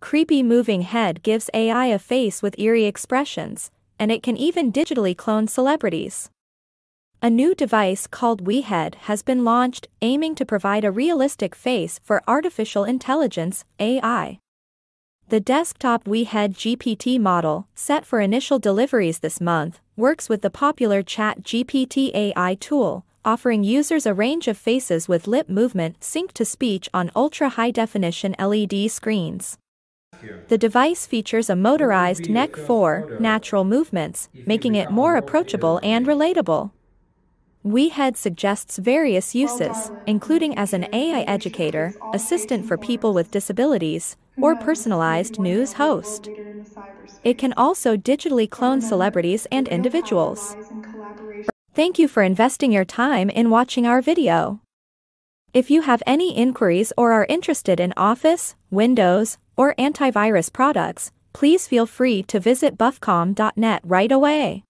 creepy moving head gives AI a face with eerie expressions, and it can even digitally clone celebrities. A new device called WeHead has been launched, aiming to provide a realistic face for artificial intelligence, AI. The desktop WeHead GPT model, set for initial deliveries this month, works with the popular Chat GPT AI tool, offering users a range of faces with lip movement synced to speech on ultra high definition LED screens. The device features a motorized neck for natural movements, making it more approachable and relatable. WeHead suggests various uses, including as an AI educator, assistant for people with disabilities, or personalized news host. It can also digitally clone celebrities and individuals. Thank you for investing your time in watching our video. If you have any inquiries or are interested in Office, Windows, or antivirus products, please feel free to visit buffcom.net right away.